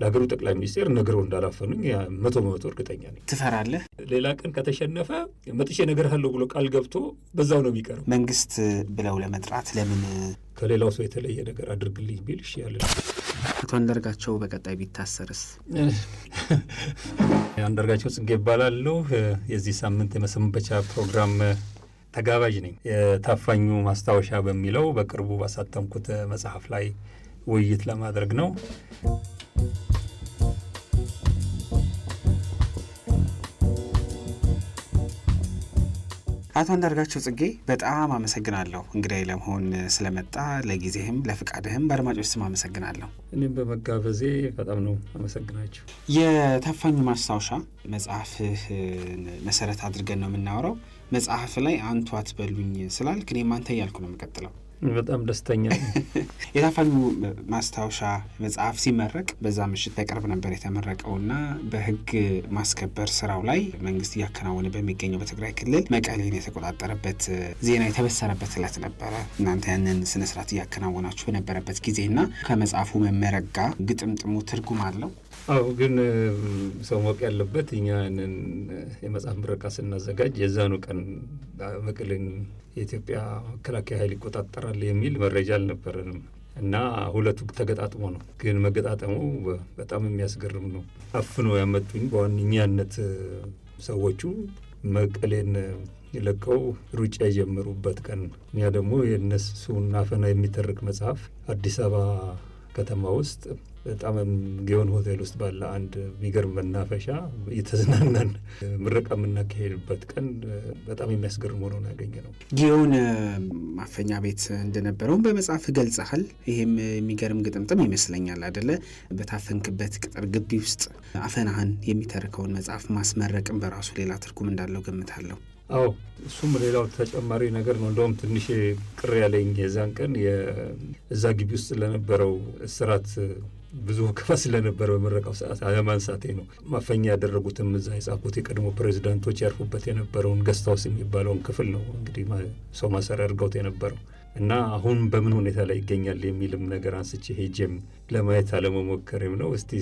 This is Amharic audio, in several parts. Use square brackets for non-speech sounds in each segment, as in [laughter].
ለሀገሩ ጠቅላይ ሚኒስቴር ነግረው እንዳላፈኑኝ መቶ በመቶ እርግጠኛ ነኝ። ትፈራለህ? ሌላ ቀን ከተሸነፈ መጥቼ እነግርሃለሁ ብሎ ቃል ገብቶ በዛው ነው የሚቀረው። መንግስት ብለው ለመጥራት ለምን ከሌላው ሰው የተለየ ነገር አድርግልኝ ቢል እሺ ያለ አቶ አንዳርጋቸው በቀጣይ ቢታሰርስ? አንዳርጋቸው ጽጌ ይባላለሁ። የዚህ ሳምንት የመሰንበቻ ፕሮግራም ተጋባዥ ነኝ። የታፋኙ ማስታወሻ በሚለው በቅርቡ ባሳተምኩት መጽሐፍ ላይ ውይይት ለማድረግ ነው። አቶ አንዳርጋቸው ጽጌ በጣም አመሰግናለሁ እንግዳይ ለመሆን ስለመጣ ለጊዜህም ለፍቃድህም በአድማጮች ስም አመሰግናለሁ። እኔም በመጋበዜ በጣም ነው አመሰግናቸው። የታፋኙ ማስታወሻ መጽሐፍህን መሰረት አድርገን ነው የምናወራው። መጽሐፍ ላይ አንቱ አትበሉኝ ስላልክ እኔም አንተ እያልኩ ነው የምቀጥለው። በጣም ደስተኛ [laughs] የታፋኙ ማስታወሻ መጽሐፍ ሲመረቅ በዛ ምሽት በቅርብ ነበር የተመረቀውና በሕግ ማስከበር ስራው ላይ መንግስት እያከናወነ በሚገኘው በትግራይ ክልል መቀሌን የተቆጣጠረበት ዜና የተበሰረበት ዕለት ነበረ። እናንተ ያንን ስነስርዓት እያከናወናችሁ በነበረበት ጊዜና ከመጽሐፉ መመረቅ ጋር ግጥምጥሙ ትርጉም አለው። አዎ ግን ሰው ማወቅ ያለበት እኛ ያንን የመጽሐፍ ምረቃ ስናዘጋጅ የዛኑ ቀን መቀሌን የኢትዮጵያ መከላከያ ኃይል ይቆጣጠራል የሚል መረጃ አልነበረንም እና ሁለቱ ተገጣጥሞ ነው። ግን መገጣጠሙ በጣም የሚያስገርም ነው። አፍኖ ያመጡኝ በዋነኛነት ሰዎቹ መቀሌን የለቀው ሩጫ የጀመሩበት ቀን እኛ ደግሞ የእነሱን አፈና የሚተርክ መጽሐፍ አዲስ አበባ ከተማ ውስጥ በጣም ጊዮን ሆቴል ውስጥ ባለ አንድ የሚገርም መናፈሻ እየተዝናናን ምረቃ የምናካሄድበት ቀን በጣም የሚያስገርም ሆኖ ያገኘ ነው። ጊዮን ማፈኛ ቤት እንደነበረውም በመጽሐፍ ገልጸሃል። ይሄም የሚገርም ግጥምጥም ይመስለኛል አደለ? በታፈንክበት ቅጥር ግቢ ውስጥ አፈናህን የሚተርከውን መጽሐፍ ማስመረቅም በራሱ ሌላ ትርጉም እንዳለው ገምታለሁ። አዎ እሱም ሌላው ተጨማሪ ነገር ነው። እንደውም ትንሽ ቅር ያለኝ የዛን ቀን እዛ ግቢ ውስጥ ለነበረው እስራት ብዙ ወከባ ስለነበረ በምረቃው ሰዓት አለማንሳቴ ነው። ማፈኛ ያደረጉትም እዛ የጻፉት የቀድሞ ፕሬዚዳንቶች ያርፉበት የነበረውን guest house የሚባለውን ክፍል ነው እንግዲህ ሰው ማሰሪያ አድርገውት የነበረው እና አሁን በምን ሁኔታ ላይ ይገኛል የሚልም ነገር አንስቼ ሄጄም ለማየት አለመሞከሬም ነው። እስቲ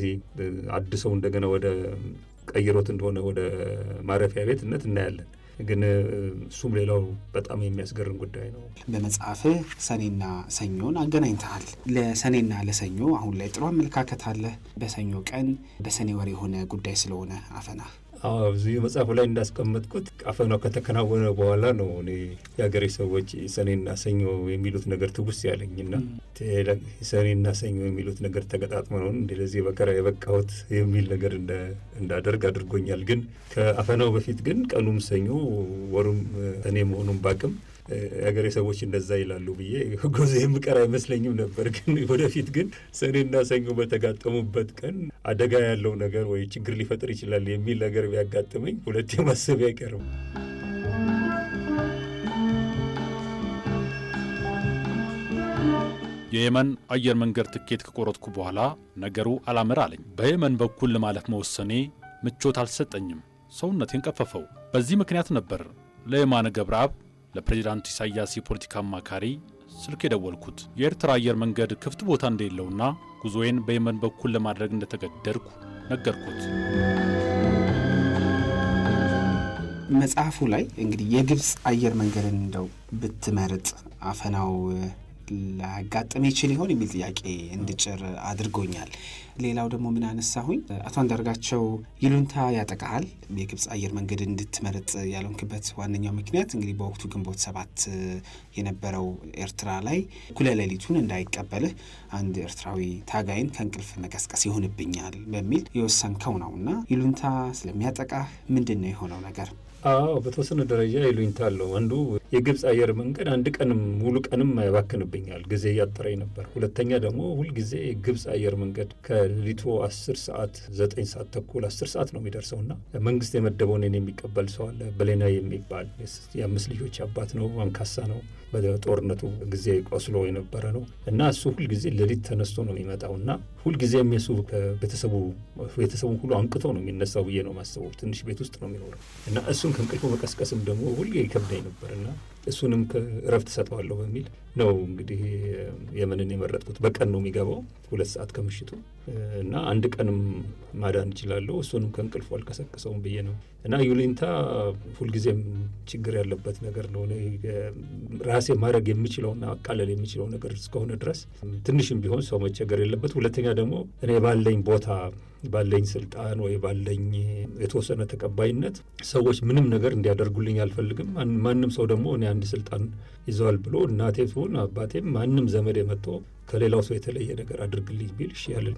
አድሰው እንደገና ወደ ቀይሮት እንደሆነ ወደ ማረፊያ ቤትነት እናያለን። ግን እሱም ሌላው በጣም የሚያስገርም ጉዳይ ነው። በመጽሐፍህ ሰኔና ሰኞን አገናኝተሃል። ለሰኔና ለሰኞ አሁን ላይ ጥሩ አመለካከት አለ። በሰኞ ቀን በሰኔ ወር የሆነ ጉዳይ ስለሆነ አፈና እዚህ መጽሐፉ ላይ እንዳስቀመጥኩት አፈናው ከተከናወነ በኋላ ነው እኔ የሀገሬ ሰዎች ሰኔና ሰኞ የሚሉት ነገር ትውስ ያለኝና ሰኔና ሰኞ የሚሉት ነገር ተገጣጥመ ነው እንደዚህ በከራ የበቃሁት የሚል ነገር እንዳደርግ አድርጎኛል። ግን ከአፈናው በፊት ግን ቀኑም ሰኞ ወሩም ሰኔ መሆኑን ባቅም የሀገሬ ሰዎች እንደዛ ይላሉ ብዬ ጎዜ የምቀር አይመስለኝም ነበር። ግን ወደፊት ግን ሰኔና ሰኞ በተጋጠሙበት ቀን አደጋ ያለው ነገር ወይ ችግር ሊፈጥር ይችላል የሚል ነገር ቢያጋጥመኝ ሁለቴ ማሰብ አይቀርም። የየመን አየር መንገድ ትኬት ከቆረጥኩ በኋላ ነገሩ አላምር አለኝ። በየመን በኩል ለማለፍ መወሰኔ ምቾት አልሰጠኝም፣ ሰውነቴን ቀፈፈው። በዚህ ምክንያት ነበር ለየማነ ገብረአብ ለፕሬዚዳንቱ ኢሳያስ የፖለቲካ አማካሪ ስልክ የደወልኩት የኤርትራ አየር መንገድ ክፍት ቦታ እንደሌለውና ጉዞዬን በየመን በኩል ለማድረግ እንደተገደድኩ ነገርኩት። መጽሐፉ ላይ እንግዲህ የግብፅ አየር መንገድን እንደው ብትመርጥ አፈናው ላያጋጥም ይችል ይሆን የሚል ጥያቄ እንድጭር አድርጎኛል። ሌላው ደግሞ ምን አነሳሁኝ፣ አቶ አንዳርጋቸው ይሉንታ ያጠቃሃል። የግብፅ አየር መንገድ እንድትመርጥ ያልሆንክበት ዋነኛው ምክንያት እንግዲህ በወቅቱ ግንቦት ሰባት የነበረው ኤርትራ ላይ እኩለ ሌሊቱን እንዳይቀበልህ አንድ ኤርትራዊ ታጋይን ከእንቅልፍ መቀስቀስ ይሆንብኛል በሚል የወሰንከው ነው እና ይሉንታ ስለሚያጠቃህ ምንድን ነው የሆነው ነገር? አዎ በተወሰነ ደረጃ ይሉኝታ አለው። አንዱ የግብፅ አየር መንገድ አንድ ቀንም ሙሉ ቀንም ያባክንብኛል፣ ጊዜ እያጠረኝ ነበር። ሁለተኛ ደግሞ ሁልጊዜ የግብፅ አየር መንገድ ከሌሊቱ አስር ሰዓት ዘጠኝ ሰዓት ተኩል አስር ሰዓት ነው የሚደርሰው እና መንግስት የመደበውን የሚቀበል ሰው አለ። በሌና የሚባል የአምስት ልጆች አባት ነው፣ አንካሳ ነው። በጦርነቱ ጊዜ ቆስሎ የነበረ ነው እና እሱ ሁልጊዜ ሌሊት ተነስቶ ነው የሚመጣው እና ሁልጊዜ የሚሱ ቤተሰቡ ቤተሰቡን ሁሉ አንቅቶ ነው የሚነሳው ብዬ ነው ማስበው። ትንሽ ቤት ውስጥ ነው የሚኖረው እና እሱን ከእንቅልፉ መቀስቀስም ደግሞ ሁሌ ይከብደኝ ነበር እና እሱንም እረፍት እሰጠዋለሁ በሚል ነው እንግዲህ የመንን የመረጥኩት። በቀን ነው የሚገባው ሁለት ሰዓት ከምሽቱ እና አንድ ቀንም ማዳን እችላለሁ። እሱንም ከእንቅልፉ አልቀሰቅሰውም ብዬ ነው እና ዩሊንታ ሁልጊዜም ችግር ያለበት ነገር ነው። ራሴ ማድረግ የምችለውና አቃለል የምችለው ነገር እስከሆነ ድረስ ትንሽም ቢሆን ሰው መቸገር የለበት። ሁለተኛ ደግሞ እኔ ባለኝ ቦታ ባለኝ ስልጣን ወይ ባለኝ የተወሰነ ተቀባይነት ሰዎች ምንም ነገር እንዲያደርጉልኝ አልፈልግም። ማንም ሰው ደግሞ እኔ አንድ ስልጣን ይዘዋል ብሎ እናቴ ትሁን አባቴም ማንም ዘመድ መጥቶ ከሌላው ሰው የተለየ ነገር አድርግልኝ ቢል እሺ ያለን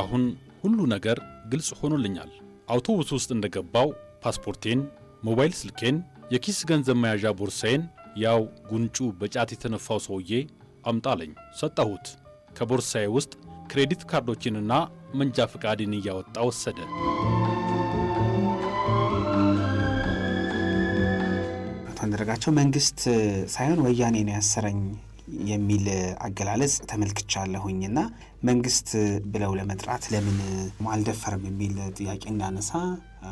አሁን ሁሉ ነገር ግልጽ ሆኖልኛል። አውቶቡስ ውስጥ እንደገባሁ ፓስፖርቴን፣ ሞባይል ስልኬን፣ የኪስ ገንዘብ መያዣ ቦርሳዬን ያው ጉንጩ በጫት የተነፋው ሰውዬ አምጣ አለኝ ሰጠሁት። ከቦርሳዬ ውስጥ credit ካርዶችንና መንጃ ፈቃድን እያወጣ ወሰደ። አቶ አንዳርጋቸው መንግስት ሳይሆን ወያኔ ነው ያሰረኝ የሚል አገላለጽ ተመልክቻለሁኝና መንግስት ብለው ለመጥራት ለምን አልደፈርም የሚል ጥያቄ እንዳነሳ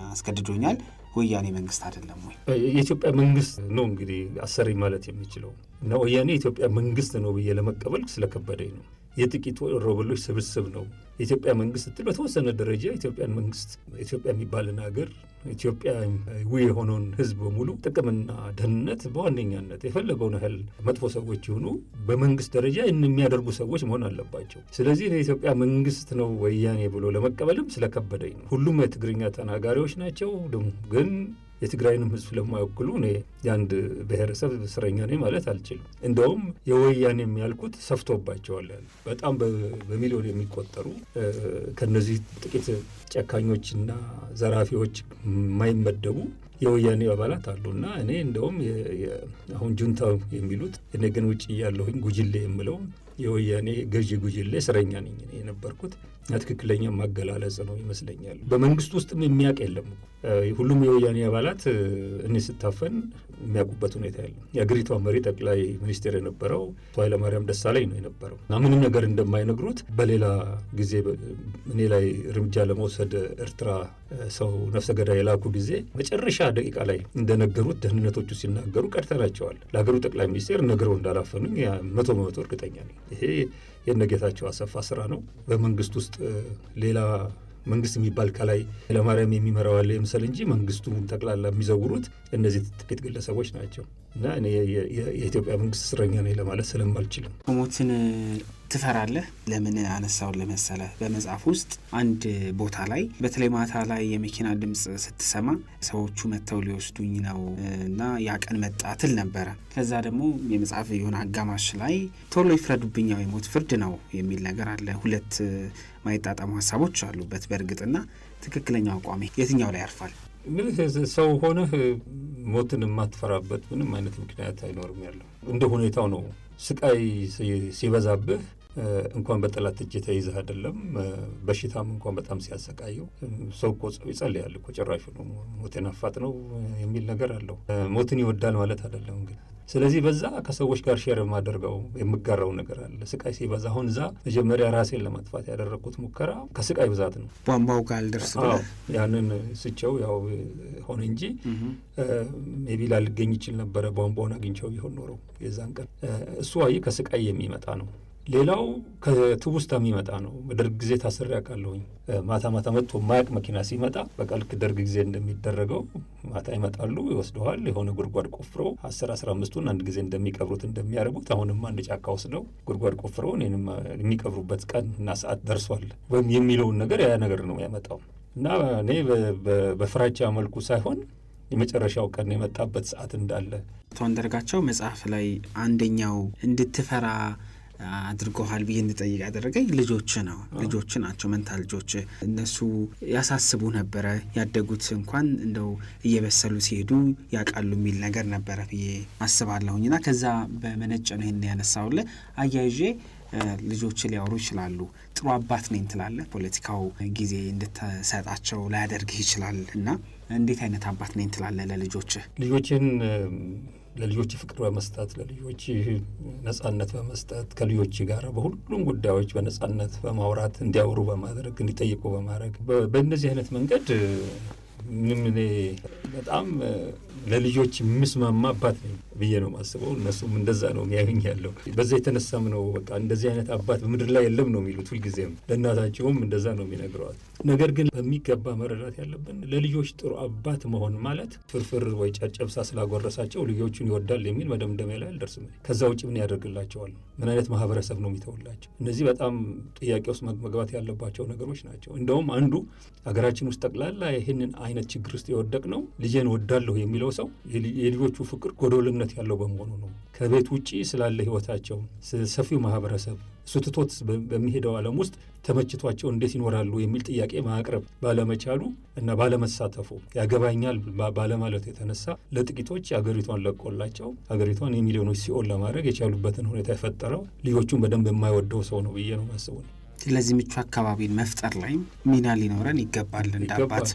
አስገድዶኛል። ወያኔ መንግስት አይደለም ወይ? የኢትዮጵያ መንግስት ነው እንግዲህ አሰሪ ማለት የሚችለው እና ወያኔ የኢትዮጵያ መንግስት ነው ብዬ ለመቀበል ስለከበደኝ ነው። የጥቂት ወሮበሎች ስብስብ ነው። የኢትዮጵያ መንግስት ስትል በተወሰነ ደረጃ ኢትዮጵያን መንግስት ኢትዮጵያ የሚባልን ሀገር ኢትዮጵያዊ የሆነውን ሕዝብ በሙሉ ጥቅምና ደህንነት በዋነኛነት የፈለገውን ያህል መጥፎ ሰዎች ይሁኑ በመንግስት ደረጃ የሚያደርጉ ሰዎች መሆን አለባቸው። ስለዚህ የኢትዮጵያ መንግስት ነው ወያኔ ብሎ ለመቀበልም ስለከበደኝ ነው። ሁሉም የትግርኛ ተናጋሪዎች ናቸው ግን የትግራይንም ህዝብ ስለማይወክሉ እኔ የአንድ ብሔረሰብ እስረኛ ነኝ ማለት አልችልም። እንደውም የወያኔ የሚያልኩት ሰፍቶባቸዋል። በጣም በሚሊዮን የሚቆጠሩ ከነዚህ ጥቂት ጨካኞችና ዘራፊዎች የማይመደቡ የወያኔ አባላት አሉ እና እኔ እንደውም አሁን ጁንታው የሚሉት እኔ ግን ውጭ እያለሁኝ ጉጅሌ የምለው የወያኔ ገዢ ጉጅሌ እስረኛ ነኝ የነበርኩት። ትክክለኛ ማገላለጽ ነው ይመስለኛል። በመንግስት ውስጥም የሚያውቅ የለም። ሁሉም የወያኔ አባላት እኔ ስታፈን የሚያውቁበት ሁኔታ ያለ የአገሪቷ መሪ ጠቅላይ ሚኒስቴር የነበረው ኃይለማርያም ደሳለኝ ነው የነበረው እና ምንም ነገር እንደማይነግሩት በሌላ ጊዜ እኔ ላይ እርምጃ ለመውሰድ ኤርትራ ሰው ነፍሰ ገዳይ የላኩ ጊዜ መጨረሻ ደቂቃ ላይ እንደነገሩት ደህንነቶቹ ሲናገሩ ቀድተናቸዋል። ለሀገሩ ጠቅላይ ሚኒስቴር ነግረው እንዳላፈኑኝ መቶ በመቶ እርግጠኛ ነኝ። ይሄ የነጌታቸው አሰፋ ስራ ነው። በመንግስት ውስጥ ሌላ መንግስት የሚባል ከላይ ኃይለማርያም የሚመራው ያለ ይምሰል እንጂ መንግስቱን ጠቅላላ የሚዘውሩት እነዚህ ጥቂት ግለሰቦች ናቸው እና የኢትዮጵያ መንግስት እስረኛ ነኝ ለማለት ስለማልችልም ሞትን ትፈራለህ? ለምን አነሳውን ለመሰለ በመጽሐፍ ውስጥ አንድ ቦታ ላይ በተለይ ማታ ላይ የመኪና ድምፅ ስትሰማ ሰዎቹ መጥተው ሊወስዱኝ ነው እና ያ ቀን መጣ ትል ነበረ። ከዛ ደግሞ የመጽሐፍ የሆነ አጋማሽ ላይ ቶሎ ይፍረዱብኝ ያው የሞት ፍርድ ነው የሚል ነገር አለ። ሁለት ማይጣጣሙ ሀሳቦች አሉበት። በእርግጥና ትክክለኛው አቋሜ የትኛው ላይ ያርፋል? ምልህ ሰው ሆነህ ሞትን የማትፈራበት ምንም አይነት ምክንያት አይኖርም። ያለው እንደ ሁኔታው ነው። ስቃይ ሲበዛብህ እንኳን በጠላት እጅ ተይዘህ አይደለም በሽታም እንኳን በጣም ሲያሰቃየው ሰው እኮ ይጸልያል እኮ ጭራሹ ነው ሞቴን አፋጥነው የሚል ነገር አለው። ሞትን ይወዳል ማለት አይደለም ግን ስለዚህ በዛ ከሰዎች ጋር share የማደርገው የምጋራው ነገር አለ። ስቃይ ሲበዛ አሁን እዛ መጀመሪያ ራሴን ለማጥፋት ያደረግኩት ሙከራ ከስቃይ ብዛት ነው። ቧንቧው ጋር አልደርስ ያንን ስቼው ያው ሆነ እንጂ maybe ላልገኝ ይችል ነበረ። ቧንቧውን አግኝቸው ቢሆን ኖረው የዛን ቀን እሱ አይ ከስቃይ የሚመጣ ነው። ሌላው ከትውስታ የሚመጣ ነው። በደርግ ጊዜ ታስሬ አውቃለሁኝ። ማታ ማታ መጥቶ ማያቅ መኪና ሲመጣ በቃ ልክ ደርግ ጊዜ እንደሚደረገው ማታ ይመጣሉ፣ ይወስደዋል። የሆነ ጉድጓድ ቆፍረው አስር አስራ አምስቱን አንድ ጊዜ እንደሚቀብሩት እንደሚያደርጉት አሁንም አንድ ጫካ ወስደው ጉድጓድ ቆፍረው እኔንም የሚቀብሩበት ቀን እና ሰዓት ደርሷል የሚለውን ነገር ያ ነገር ነው ያመጣው እና እኔ በፍራቻ መልኩ ሳይሆን የመጨረሻው ቀን የመጣበት ሰዓት እንዳለ አቶ አንዳርጋቸው መጽሐፍ ላይ አንደኛው እንድትፈራ አድርገዋል ብዬ እንድጠይቅ ያደረገኝ ልጆች ነው። ልጆች ናቸው፣ መንታ ልጆች። እነሱ ያሳስቡ ነበረ። ያደጉት እንኳን እንደው እየበሰሉ ሲሄዱ ያውቃሉ የሚል ነገር ነበረ ብዬ አስባለሁኝ እና ከዛ በመነጨ ነው ይህን ያነሳውለ አያይዤ ልጆች ሊያወሩ ይችላሉ። ጥሩ አባት ነኝ ትላለህ። ፖለቲካው ጊዜ እንድትሰጣቸው ላያደርግህ ይችላል እና እንዴት አይነት አባት ነኝ ትላለህ ለልጆችህ? ልጆችን ለልጆች ፍቅር በመስጠት ለልጆች ነጻነት በመስጠት ከልጆች ጋር በሁሉም ጉዳዮች በነጻነት በማውራት እንዲያወሩ በማድረግ እንዲጠይቁ በማድረግ በእነዚህ አይነት መንገድ ምንም እኔ በጣም ለልጆች የምስማማ አባት ነኝ ብዬ ነው የማስበው። እነሱም እንደዛ ነው የሚያዩኝ ያለው። በዛ የተነሳም ነው በቃ እንደዚህ አይነት አባት በምድር ላይ የለም ነው የሚሉት ሁልጊዜም። ለእናታቸውም እንደዛ ነው የሚነግረዋት። ነገር ግን በሚገባ መረዳት ያለብን ለልጆች ጥሩ አባት መሆን ማለት ፍርፍር ወይ ጨጨብሳ ስላጎረሳቸው ልጆቹን ይወዳል የሚል መደምደሚያ ላይ አልደርስም። ከዛ ውጭ ምን ያደርግላቸዋል? ምን አይነት ማህበረሰብ ነው የሚተውላቸው? እነዚህ በጣም ጥያቄ ውስጥ መግባት ያለባቸው ነገሮች ናቸው። እንደውም አንዱ ሀገራችን ውስጥ ጠቅላላ ይህንን አይነት ችግር ውስጥ የወደቅ ነው ልጄን ወዳለሁ የሚለው ሰው የልጆቹ ፍቅር ጎዶልነት ያለው በመሆኑ ነው። ከቤት ውጭ ስላለ ህይወታቸው ሰፊው ማህበረሰብ እሱ ትቶት በሚሄደው ዓለም ውስጥ ተመችቷቸው እንዴት ይኖራሉ የሚል ጥያቄ ማቅረብ ባለመቻሉ እና ባለመሳተፉ ያገባኛል ባለማለቱ የተነሳ ለጥቂቶች አገሪቷን ለቆላቸው አገሪቷን የሚሊዮኖች ሲኦል ለማድረግ የቻሉበትን ሁኔታ የፈጠረው ልጆቹን በደንብ የማይወደው ሰው ነው ብዬ ነው ማስቡ። ስለዚህ ምቹ አካባቢን መፍጠር ላይም ሚና ሊኖረን ይገባል እንዳባት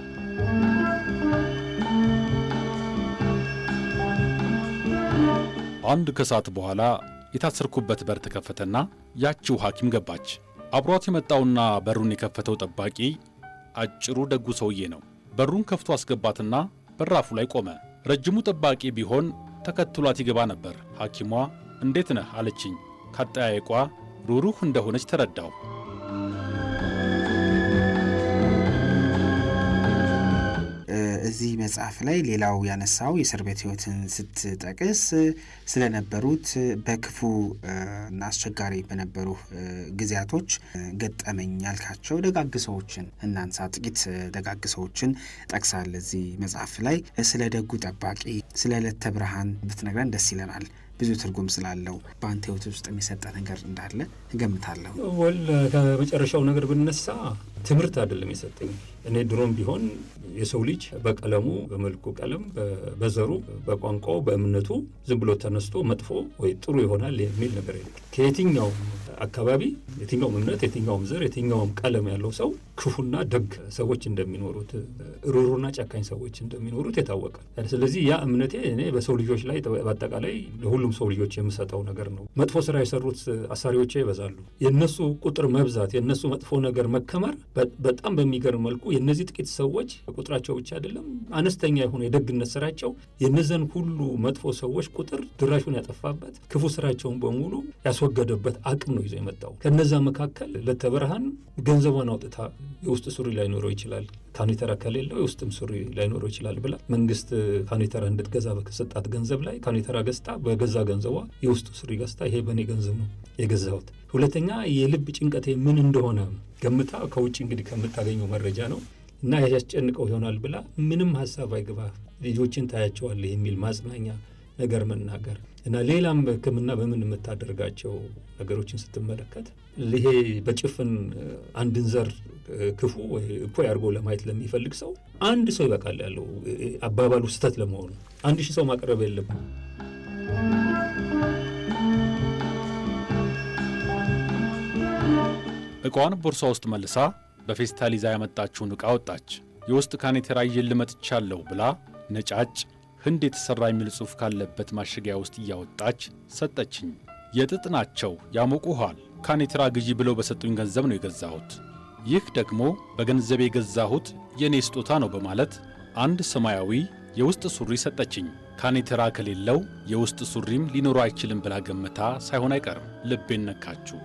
አንድ ከሰዓት በኋላ የታሰርኩበት በር ተከፈተና ያቺው ሐኪም ገባች። አብሯት የመጣውና በሩን የከፈተው ጠባቂ አጭሩ ደጉ ሰውዬ ነው። በሩን ከፍቶ አስገባትና በራፉ ላይ ቆመ። ረጅሙ ጠባቂ ቢሆን ተከትሏት ይገባ ነበር። ሐኪሟ እንዴት ነህ አለችኝ። ካጠያየቋ ሩሩህ እንደሆነች ተረዳው። እዚህ መጽሐፍ ላይ ሌላው ያነሳው የእስር ቤት ሕይወትን ስትጠቅስ ስለነበሩት በክፉ እና አስቸጋሪ በነበሩ ጊዜያቶች ገጠመኝ ያልካቸው ደጋግ ሰዎችን እናንሳ። ጥቂት ደጋግ ሰዎችን ጠቅሳል እዚህ መጽሐፍ ላይ። ስለ ደጉ ጠባቂ፣ ስለ ዕለተ ብርሃን ብትነግረን ደስ ይለናል። ብዙ ትርጉም ስላለው በአንተ ሕይወት ውስጥ የሚሰጠ ነገር እንዳለ እገምታለሁ። ወል ከመጨረሻው ነገር ብነሳ ትምህርት አይደለም የሰጠኝ። እኔ ድሮም ቢሆን የሰው ልጅ በቀለሙ፣ በመልኩ ቀለም፣ በዘሩ፣ በቋንቋው፣ በእምነቱ ዝም ብሎ ተነስቶ መጥፎ ወይ ጥሩ ይሆናል የሚል ነገር የለም። ከየትኛውም አካባቢ፣ የትኛውም እምነት፣ የትኛውም ዘር፣ የትኛውም ቀለም ያለው ሰው ክፉና ደግ ሰዎች እንደሚኖሩት፣ ሩሩና ጨካኝ ሰዎች እንደሚኖሩት የታወቀ። ስለዚህ ያ እምነቴ እኔ በሰው ልጆች ላይ በአጠቃላይ ለሁሉም ሰው ልጆች የምሰጠው ነገር ነው። መጥፎ ስራ የሰሩት አሳሪዎቼ ይበዛሉ። የእነሱ ቁጥር መብዛት፣ የእነሱ መጥፎ ነገር መከመር በጣም በሚገርም መልኩ የእነዚህ ጥቂት ሰዎች ቁጥራቸው ብቻ አይደለም አነስተኛ የሆነ የደግነት ስራቸው የነዘን ሁሉ መጥፎ ሰዎች ቁጥር ድራሹን ያጠፋበት ክፉ ስራቸውን በሙሉ ያስወገደበት አቅም ነው ይዞ የመጣው። ከነዛ መካከል ለተብርሃን ገንዘቧን አውጥታ የውስጥ ሱሪ ላይኖረው ይችላል ካኔተራ ከሌለው የውስጥም ሱሪ ላይኖረው ይችላል ብላ መንግስት ካኔተራ እንድትገዛ በሰጣት ገንዘብ ላይ ካኔተራ ገዝታ በገዛ ገንዘቧ የውስጥ ሱሪ ገዝታ ይሄ በእኔ ገንዘብ ነው የገዛሁት። ሁለተኛ የልብ ጭንቀቴ ምን እንደሆነ ገምታ ከውጭ እንግዲህ ከምታገኘው መረጃ ነው። እና ያስጨንቀው ይሆናል ብላ ምንም ሀሳብ አይግባ ልጆችን ታያቸዋለህ የሚል ማጽናኛ ነገር መናገር። እና ሌላም ሕክምና በምን የምታደርጋቸው ነገሮችን ስትመለከት ይሄ በጭፍን አንድን ዘር ክፉ ወይ እኩይ ለማየት ለሚፈልግ ሰው አንድ ሰው ይበቃል ያለው አባባሉ ስህተት ለመሆኑ። አንድ ሺህ ሰው ማቅረብ የለብን። ዕቃዋን ቦርሳ ውስጥ መልሳ በፌስታል ይዛ ያመጣችውን ዕቃ ወጣች። የውስጥ ካኔቴራ ይዤልህ መጥቻለሁ ብላ ነጫጭ ህንድ የተሠራ የሚል ጽሑፍ ካለበት ማሸጊያ ውስጥ እያወጣች ሰጠችኝ። የጥጥ ናቸው ያሞቁኋል። ካኔቴራ ግዢ ብለው በሰጡኝ ገንዘብ ነው የገዛሁት። ይህ ደግሞ በገንዘብ የገዛሁት የእኔ ስጦታ ነው በማለት አንድ ሰማያዊ የውስጥ ሱሪ ሰጠችኝ። ካኔቴራ ከሌለው የውስጥ ሱሪም ሊኖረው አይችልም ብላ ገምታ ሳይሆን አይቀርም ልቤን ነካችሁ።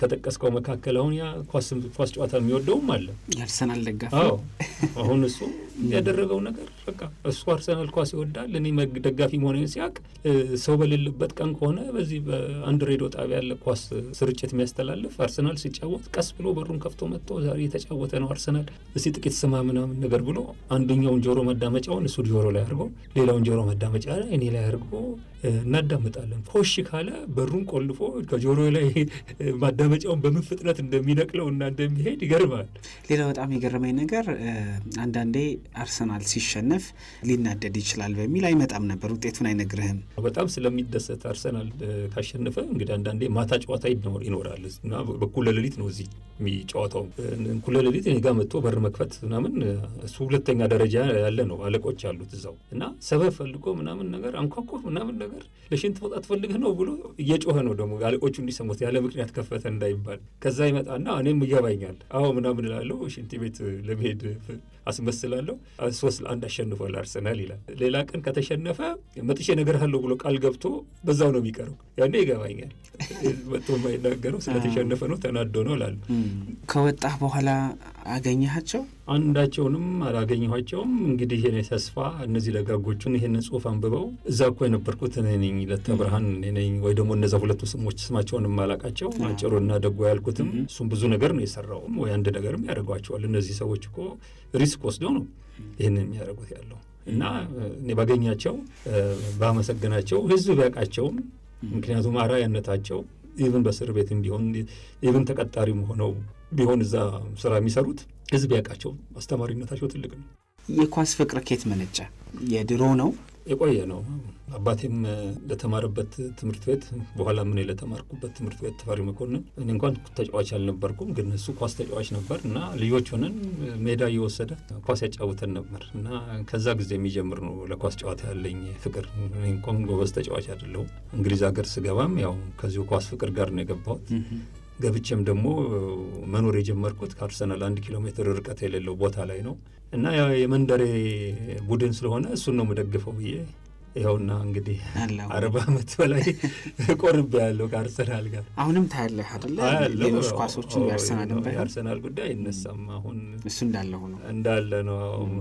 ከጠቀስከው መካከል አሁን ያ ኳስ ጨዋታ የሚወደውም አለ። የአርሰናል ደጋፊ አዎ አሁን እሱ ያደረገው ነገር በቃ እሱ አርሰናል ኳስ ይወዳል። እኔ ደጋፊ መሆኔን ሲያውቅ ሰው በሌለበት ቀን ከሆነ በዚህ በአንድ ሬዲዮ ጣቢያ ያለ ኳስ ስርጭት የሚያስተላልፍ አርሰናል ሲጫወት ቀስ ብሎ በሩን ከፍቶ መጥቶ ዛሬ የተጫወተ ነው አርሰናል እስቲ ጥቂት ስማ ምናምን ነገር ብሎ አንደኛውን ጆሮ መዳመጫውን እሱ ጆሮ ላይ አድርጎ ሌላውን ጆሮ መዳመጫ ላይ እኔ ላይ አድርጎ እናዳምጣለን። ኮሽ ካለ በሩን ቆልፎ ከጆሮ ላይ [laughs] ማዳመጫውን በምን ፍጥነት እንደሚነቅለው እና እንደሚሄድ ይገርማል። ሌላ በጣም የገረመኝ ነገር አንዳንዴ አርሰናል ሲሸነፍ ሊናደድ ይችላል በሚል አይመጣም ነበር፣ ውጤቱን አይነግርህም። በጣም ስለሚደሰት አርሰናል ካሸነፈ እንግዲህ አንዳንዴ ማታ ጨዋታ ይኖራል እና በኩለ ሌሊት ነው እዚህ የሚጫወተው። እኩለ ሌሊት እኔ ጋር መጥቶ በር መክፈት ምናምን እሱ ሁለተኛ ደረጃ ያለ ነው። አለቆች አሉት እዛው እና ሰበብ ፈልጎ ምናምን ነገር አንኳኳ ምናምን ነገር ለሽንት መውጣት ፈልግህ ነው ብሎ እየጮኸ ነው ደግሞ አለቆቹ እንዲሰሙት ያለ ምክንያት ከፈተ እንዳይባል። ከዛ ይመጣና እኔም ይገባኛል አዎ ምናምን እላለሁ። ሽንት ቤት ለመሄድ አስመስላለሁ። ሶስት ለአንድ አሸንፏል አርሰናል ይላል። ሌላ ቀን ከተሸነፈ መጥቼ እነግርሃለሁ ብሎ ቃል ገብቶ በዛው ነው የሚቀረው። ያኔ ይገባኛል። መጥቶ የማይናገረው ስለተሸነፈ ነው ተናዶ ነው እላለሁ። ከወጣህ በኋላ አገኘሃቸው? አንዳቸውንም አላገኘኋቸውም። እንግዲህ የኔ ተስፋ እነዚህ ደጋጎቹን ይህንን ጽሑፍ አንብበው እዛ እኮ የነበርኩት እኔ ነኝ ለተ ብርሃን እኔ ነኝ ወይ ደግሞ እነዛ ሁለቱ ስሞች ስማቸውን የማላቃቸው አጭሩና ደጎ ያልኩትም እሱም ብዙ ነገር ነው የሰራውም ወይ አንድ ነገርም ያደርጓቸዋል። እነዚህ ሰዎች እኮ risk ወስደው ነው ይህን የሚያደርጉት ያለው እና እኔ ባገኛቸው ባመሰግናቸው ህዝብ ቢያውቃቸውም ምክንያቱም አርአያነታቸው even በእስር ቤትም ቢሆን even ተቀጣሪም ሆነው ቢሆን እዛ ስራ የሚሰሩት ህዝብ ያውቃቸው አስተማሪነታቸው ትልቅ ነው። የኳስ ፍቅር ኬት መነጨ? የድሮ ነው የቆየ ነው። አባቴም ለተማረበት ትምህርት ቤት በኋላ ምን ለተማርኩበት ትምህርት ቤት ተፈሪ መኮንን፣ እኔ እንኳን ተጫዋች አልነበርኩም፣ ግን እሱ ኳስ ተጫዋች ነበር እና ልጆች ሆነን ሜዳ እየወሰደ ኳስ ያጫውተን ነበር እና ከዛ ጊዜ የሚጀምር ነው ለኳስ ጨዋታ ያለኝ ፍቅር። እኔ እንኳን ጎበዝ ተጫዋች አይደለሁም። እንግሊዝ ሀገር ስገባም ያው ከዚሁ ኳስ ፍቅር ጋር ነው የገባሁት። ገብቼም ደግሞ መኖር የጀመርኩት ከአርሰናል አንድ ኪሎ ሜትር ርቀት የሌለው ቦታ ላይ ነው እና የመንደሬ ቡድን ስለሆነ እሱን ነው የምደግፈው ብዬ ይኸውና እንግዲህ አርባ ዓመት በላይ [laughs] ቆርቤ ያለው ከአርሰናል ጋር። አሁንም ታያለህ አይደለ? ሌሎች ኳሶችን የአርሰናል ጉዳይ አይነሳም። አሁን እሱ እንዳለ ሆኖ እንዳለ ነው።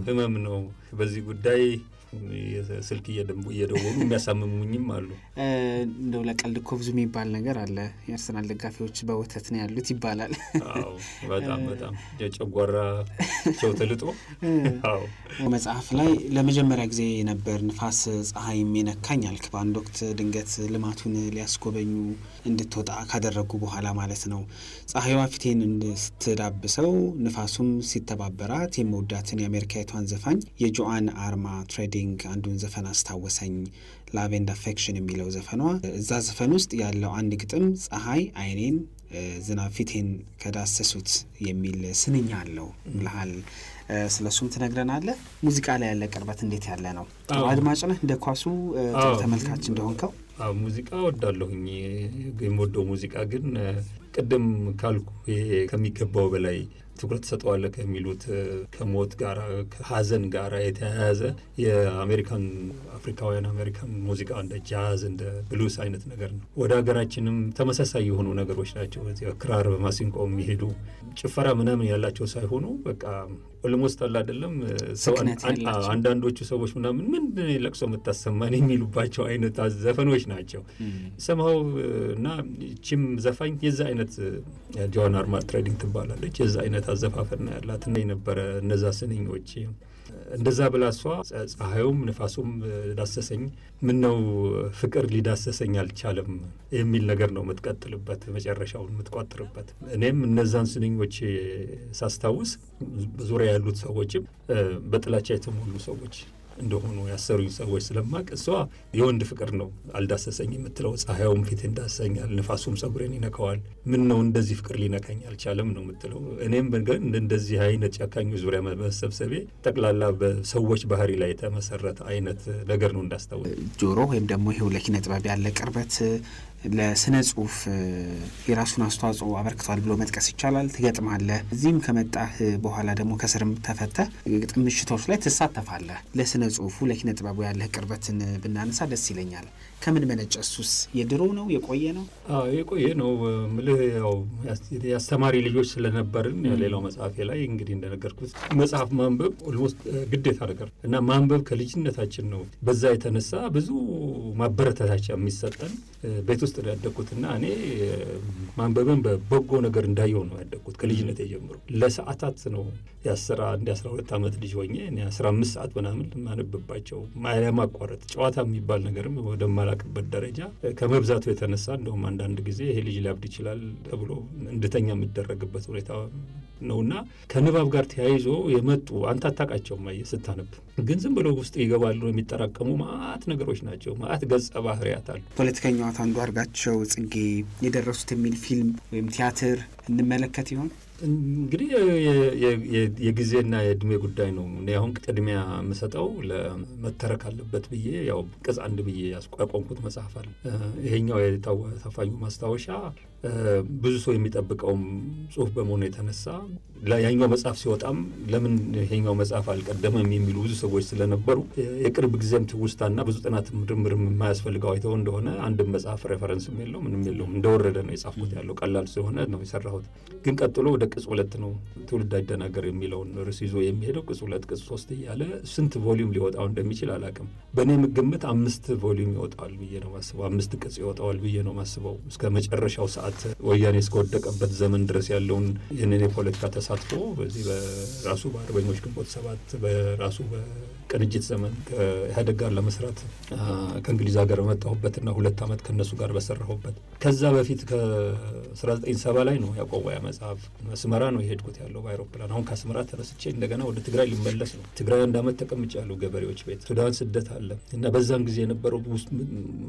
ህመም ነው በዚህ ጉዳይ ስልክ እየደወሉ የሚያሳምሙኝም አሉ። እንደው ለቀልድ እኮ ብዙ የሚባል ነገር አለ። የአርሰናል ደጋፊዎች በወተት ነው ያሉት ይባላል። በጣም በጣም የጨጓራቸው ተልጦ። መጽሐፍ ላይ ለመጀመሪያ ጊዜ ነበር ንፋስ ፀሐይም የነካኝ አልክ። በአንድ ወቅት ድንገት ልማቱን ሊያስጎበኙ እንድትወጣ ካደረጉ በኋላ ማለት ነው። ፀሐይዋ ፊቴን ስትዳብሰው ንፋሱም ሲተባበራት የመወዳትን የአሜሪካዊቷን ዘፋኝ የ Joan Armatrading አንዱን ዘፈን አስታወሰኝ። Love and Affection የሚለው ዘፈኗ። እዛ ዘፈን ውስጥ ያለው አንድ ግጥም ፀሐይ አይኔን ዝናብ ፊቴን ከዳሰሱት የሚል ስንኝ አለው ብልሃል። ስለ እሱም ትነግረናለህ። ሙዚቃ ላይ ያለ ቅርበት እንዴት ያለ ነው? አድማጭ ነህ? እንደ ኳሱ ተመልካች እንደሆንከው? ሙዚቃ ወዳለሁኝ። የምወደው ሙዚቃ ግን ቅድም ካልኩ ከሚገባው በላይ ትኩረት ሰጠዋለሁ ከሚሉት ከሞት ጋር ከሀዘን ጋር የተያያዘ የአሜሪካን አፍሪካውያን አሜሪካን ሙዚቃ እንደ jazz እንደ ብሉስ አይነት ነገር ነው። ወደ ሀገራችንም ተመሳሳይ የሆኑ ነገሮች ናቸው። ክራር በማሲንቆ የሚሄዱ ጭፈራ ምናምን ያላቸው ሳይሆኑ በቃ almost አለ አይደለም? አንዳንዶቹ ሰዎች ምናምን ምንድን ለቅሶ የምታሰማን የሚሉባቸው አይነት ዘፈኖች ናቸው። ሰማው እና ቺም ዘፋኝ የዛ አይነት ጆን አርማ ትሬዲንግ ትባላለች። የዛ አይነት አዘፋፈን ያላት። እና የነበረ እነዛ ስንኞች እንደዛ ብላ እሷ ፀሐዩም ንፋሱም ዳሰሰኝ፣ ምን ነው ፍቅር ሊዳሰሰኝ አልቻለም የሚል ነገር ነው የምትቀጥልበት መጨረሻውን የምትቋጥርበት። እኔም እነዛን ስንኞች ሳስታውስ በዙሪያ ያሉት ሰዎችም በጥላቻ የተሞሉ ሰዎች እንደሆኑ ያሰሩኝ ሰዎች ስለማቅ እሷ የወንድ ፍቅር ነው አልዳሰሰኝ የምትለው። ፀሐዩም ፊቴን ዳሰኛል፣ ንፋሱም ጸጉሬን ይነካዋል። ምን ነው እንደዚህ ፍቅር ሊነካኝ አልቻለም ነው የምትለው። እኔም ግን እንደዚህ አይነት ጨካኞች ዙሪያ መሰብሰቤ ጠቅላላ በሰዎች ባህሪ ላይ የተመሰረተ አይነት ነገር ነው እንዳስታውስ። ጆሮ ወይም ደግሞ ይሄው ለኪነ ጥበብ ያለ ቅርበት ለስነ ጽሁፍ የራሱን አስተዋጽኦ አበርክቷል ብሎ መጥቀስ ይቻላል። ትገጥማለህ። እዚህም ከመጣህ በኋላ ደግሞ ከእስርም ተፈተህ ግጥም ምሽቶች ላይ ትሳተፋለህ። ለስነ ጽሁፉ ለኪነ ጥበቡ ያለህ ቅርበትን ብናነሳ ደስ ይለኛል። ከምን መነጨ? እሱስ የድሮ ነው የቆየ ነው? የቆየ ነው ምልህ ያው የአስተማሪ ልጆች ስለነበርን ሌላው መጽሐፌ ላይ እንግዲህ እንደነገርኩት መጽሐፍ ማንበብ almost ግዴታ ነገር እና ማንበብ ከልጅነታችን ነው። በዛ የተነሳ ብዙ ማበረታታቻ የሚሰጠን ቤት ውስጥ ነው ያደግኩትና እኔ ማንበብን በበጎ ነገር እንዳየው ነው ያደግኩት ከልጅነት የጀምሮ ለሰዓታት ነው የአስራ አንድ የአስራ ሁለት ዓመት ልጅ ሆኜ አስራ አምስት ሰዓት ምናምን ማነብባቸው ያለማቋረጥ ጨዋታ የሚባል ነገርም ወደማላቅበት ደረጃ ከመብዛቱ የተነሳ እንደውም አንዳንድ ጊዜ ይሄ ልጅ ሊያብድ ይችላል ተብሎ እንድተኛ የሚደረግበት ሁኔታ ነውና ከንባብ ጋር ተያይዞ የመጡ አንተ አታውቃቸውም። አየህ ስታነብ ግን ዝም ብለው ውስጥ ይገባሉ። የሚጠራቀሙ ማአት ነገሮች ናቸው። ማአት ገጸ ባህርያት አሉ። ፖለቲከኛዋ አንዱ አርጋቸው ጽጌ የደረሱት የሚል ፊልም ወይም ቲያትር እንመለከት ይሆን? እንግዲህ የጊዜና የእድሜ ጉዳይ ነው። እኔ አሁን ቅድሚያ የምሰጠው ለመተረክ አለበት ብዬ ያው ቅጽ አንድ ብዬ ያቆምኩት መጽሐፍ አለ። ይሄኛው የታፋኙ ማስታወሻ ብዙ ሰው የሚጠብቀውም ጽሁፍ በመሆኑ የተነሳ ያኛው መጽሐፍ ሲወጣም ለምን ይሄኛው መጽሐፍ አልቀደመም የሚሉ ብዙ ሰዎች ስለነበሩ የቅርብ ጊዜም ትውስታና ብዙ ጥናት ምርምርም የማያስፈልገው አይተው እንደሆነ አንድም መጽሐፍ reference ም የለው ምንም የለውም እንደወረደ ነው የጻፍኩት ያለው ቀላል ስለሆነ ነው የሰራሁት። ግን ቀጥሎ ወደ ቅጽ ሁለት ነው ትውልድ አይደናገር የሚለውን ርዕስ ይዞ የሚሄደው ቅጽ ሁለት ቅጽ ሶስት እያለ ስንት volume ሊወጣው እንደሚችል አላውቅም። በእኔ ግምት አምስት volume ይወጣዋል ብዬ ነው ማስበው። አምስት ቅጽ ይወጣዋል ብዬ ነው ማስበው እስከ መጨረሻው ሰዓት ወያኔ እስከወደቀበት ዘመን ድረስ ያለውን ይህንን የፖለቲካ ተሳትፎ በዚህ በራሱ በአርበኞች ግንቦት ሰባት በራሱ በቅንጅት ዘመን ከኢህአዴግ ጋር ለመስራት ከእንግሊዝ ሀገር በመጣሁበትና ሁለት ዓመት ከእነሱ ጋር በሰራሁበት ከዛ በፊት ከ1970 ላይ ነው ያቆመው ያ መጽሐፍ። አስመራ ነው የሄድኩት ያለው በአይሮፕላን። አሁን ከአስመራ ተነስቼ እንደገና ወደ ትግራይ ሊመለስ ነው። ትግራይ አንድ ዓመት ተቀምጫለሁ ገበሬዎች ቤት። ሱዳን ስደት አለ እና በዛን ጊዜ የነበረው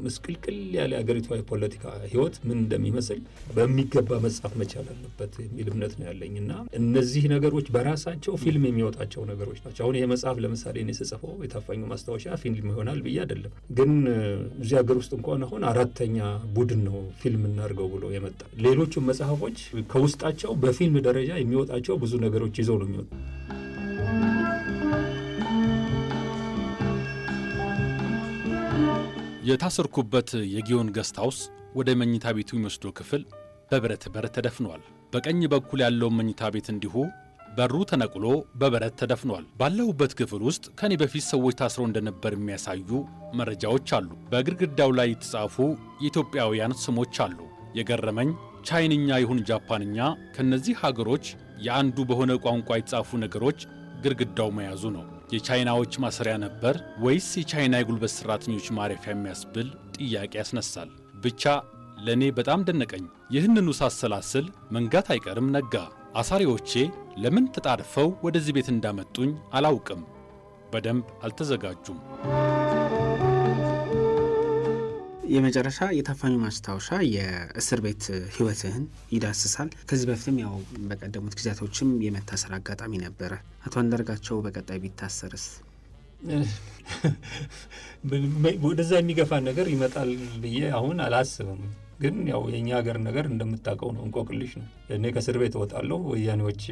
ምስቅልቅል ያለ የአገሪቷ የፖለቲካ ህይወት ምን እንደሚመስል በሚገባ መጻፍ መቻል አለበት የሚል እምነት ነው ያለኝ እና እነዚህ ነገሮች በራሳቸው ፊልም የሚወጣቸው ነገሮች ናቸው። አሁን ይሄ መጽሐፍ ለምሳሌ እኔ ስጽፈው የታፋኙ ማስታወሻ ፊልም ይሆናል ብዬ አይደለም፣ ግን እዚህ ሀገር ውስጥ እንኳን አሁን አራተኛ ቡድን ነው ፊልም እናድርገው ብሎ የመጣ ሌሎቹም መጽሐፎች ከውስጣቸው በፊልም ደረጃ የሚወጣቸው ብዙ ነገሮች ይዘው ነው የሚወጡ። የታሰርኩበት የጊዮን guest house ወደ መኝታ ቤቱ የሚወስደው ክፍል በብረት በር ተደፍኗል። በቀኝ በኩል ያለውን መኝታ ቤት እንዲሁ በሩ ተነቅሎ በብረት ተደፍኗል። ባለሁበት ክፍል ውስጥ ከኔ በፊት ሰዎች ታስረው እንደነበር የሚያሳዩ መረጃዎች አሉ። በግድግዳው ላይ የተጻፉ የኢትዮጵያውያን ስሞች አሉ። የገረመኝ ቻይንኛ ይሁን ጃፓንኛ ከነዚህ ሀገሮች የአንዱ በሆነ ቋንቋ የተጻፉ ነገሮች ግድግዳው መያዙ ነው። የቻይናዎች ማሰሪያ ነበር ወይስ የቻይና የጉልበት ሠራተኞች ማረፊያ የሚያስብል ጥያቄ ያስነሳል። ብቻ ለእኔ በጣም ደነቀኝ። ይህንኑ ሳሰላስል መንጋት አይቀርም ነጋ። አሳሪዎቼ ለምን ተጣድፈው ወደዚህ ቤት እንዳመጡኝ አላውቅም። በደንብ አልተዘጋጁም። የመጨረሻ የታፋኙ ማስታወሻ የእስር ቤት ህይወትህን ይዳስሳል። ከዚህ በፊትም ያው በቀደሙት ጊዜያቶችም የመታሰር አጋጣሚ ነበረ። አቶ አንዳርጋቸው በቀጣይ ቢታሰርስ? [laughs] ወደዛ የሚገፋ ነገር ይመጣል ብዬ አሁን አላስብም። ግን ያው የእኛ ሀገር ነገር እንደምታውቀው ነው፣ እንቆቅልሽ ነው። እኔ ከእስር ቤት እወጣለሁ ወያኔዎች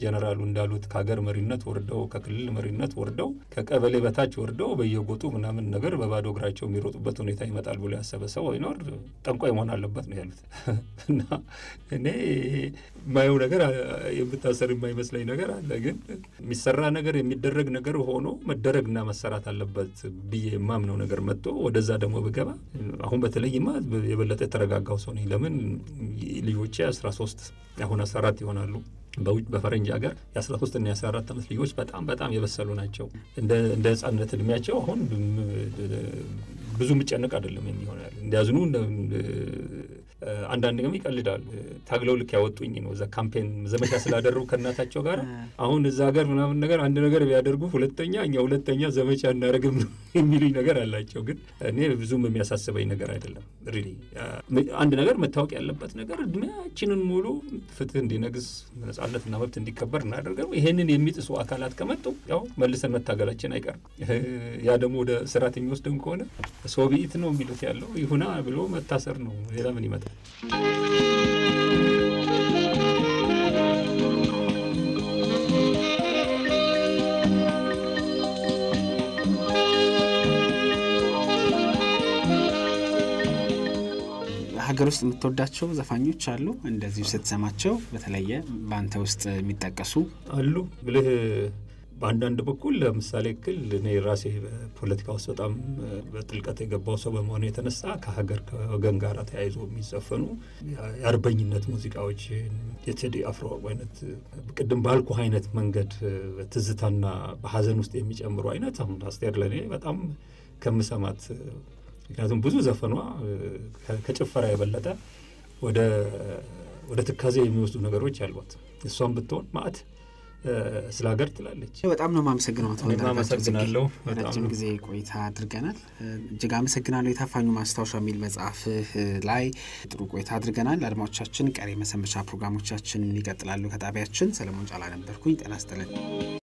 ጀነራሉ እንዳሉት ከሀገር መሪነት ወርደው ከክልል መሪነት ወርደው ከቀበሌ በታች ወርደው በየጎጡ ምናምን ነገር በባዶ እግራቸው የሚሮጡበት ሁኔታ ይመጣል ብሎ ያሰበ ሰው ይኖር ጠንቋይ መሆን አለበት ነው ያሉት። [laughs] እና እኔ የማየው ነገር የምታሰር የማይመስለኝ ነገር አለ። ግን የሚሰራ ነገር የሚደረግ ነገር ሆኖ መደረግና መሰራት አለበት ብዬ የማምነው ነገር መጥቶ ወደዛ ደግሞ ብገባ አሁን በተለይማ የበለጠ የተረጋጋው ሰው ነኝ። ለምን ልጆቼ አስራ ሶስት አሁን አስራ አራት ይሆናሉ በፈረንጅ ሀገር የ13 እና የ14 ዓመት ልጆች በጣም በጣም የበሰሉ ናቸው። እንደ ህፃንነት እድሜያቸው አሁን ብዙ ምጨነቅ አይደለም የሚሆን ያለ እንዲያዝኑ አንዳንድ ጊዜም ይቀልዳል። ታግለው ልክ ያወጡኝ ነው እዛ campaign ዘመቻ ስላደረጉ ከእናታቸው ጋር አሁን እዛ ሀገር ምናምን ነገር አንድ ነገር ቢያደርጉ ሁለተኛ እኛ ሁለተኛ ዘመቻ እናደርግም ነው [laughs] የሚሉኝ ነገር አላቸው። ግን እኔ ብዙም የሚያሳስበኝ ነገር አይደለም። really አንድ ነገር መታወቅ ያለበት ነገር እድሜያችንን ሙሉ ፍትህ እንዲነግስ ነጻነትና መብት እንዲከበር እናደርገው። ይሄንን የሚጥሱ አካላት ከመጡ ያው መልሰን መታገላችን አይቀርም። ያ ደግሞ ወደ ስርዓት የሚወስደን ከሆነ ሶቪየት ነው የሚሉት ያለው ይሁና ብሎ መታሰር ነው። ሌላ ምን ይመጣል? ሀገር ውስጥ የምትወዳቸው ዘፋኞች አሉ? እንደዚሁ ስትሰማቸው በተለየ በአንተ ውስጥ የሚጠቀሱ አሉ ብልህ በአንዳንድ በኩል ለምሳሌ ክል እኔ ራሴ በፖለቲካ ውስጥ በጣም በጥልቀት የገባው ሰው በመሆኑ የተነሳ ከሀገር ከወገን ጋር ተያይዞ የሚዘፈኑ የአርበኝነት ሙዚቃዎች የቴዲ አፍሮ አይነት ቅድም ባልኩ አይነት መንገድ ትዝታና በሀዘን ውስጥ የሚጨምሩ አይነት አሁን አስቴር ለእኔ በጣም ከምሰማት ምክንያቱም ብዙ ዘፈኗ ከጭፈራ የበለጠ ወደ ትካዜ የሚወስዱ ነገሮች አሏት። እሷም ብትሆን ማዕት ስለ ሀገር ትላለች። በጣም ነው እኔም አመሰግናለሁ። ረጅም ጊዜ ቆይታ አድርገናል። እጅግ አመሰግናለሁ። የታፋኙ ማስታወሻ የሚል መጽሐፍህ ላይ ጥሩ ቆይታ አድርገናል። አድማጮቻችን፣ ቀሪ መሰንበቻ ፕሮግራሞቻችን ይቀጥላሉ። ከጣቢያችን ሰለሞን ጫላ ነበርኩኝ። ጤና ይስጥልን።